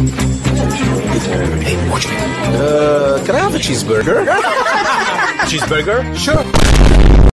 Hey, watch me. Uh, can I have a cheeseburger? Cheeseburger? Sure.